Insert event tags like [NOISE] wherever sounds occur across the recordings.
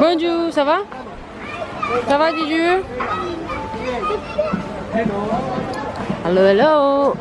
Bonjour, ça va? Ça va Didier? Hello, hello.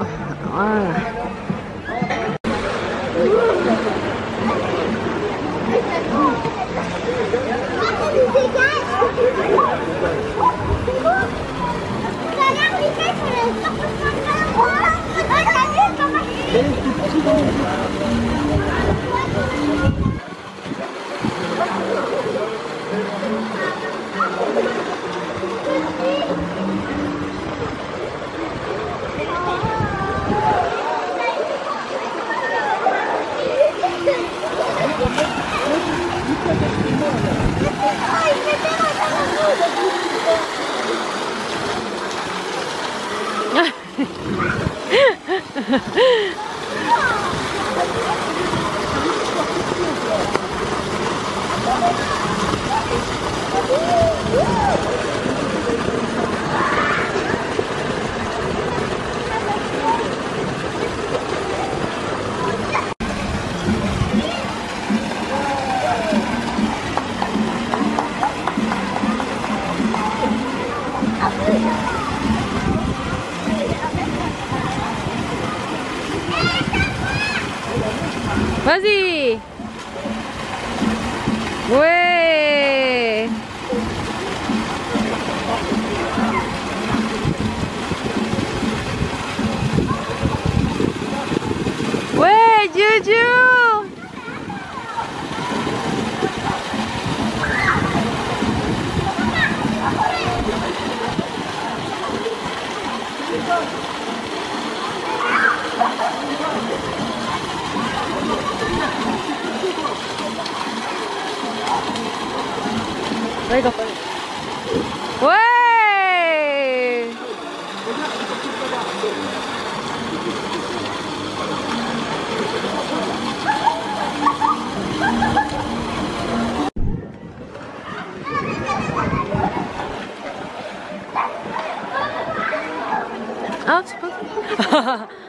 Oh, [LAUGHS] Vas-y. Ouais. Ouais, Juju 빨리 가 빨리 왜 아, 스포. [LAUGHS]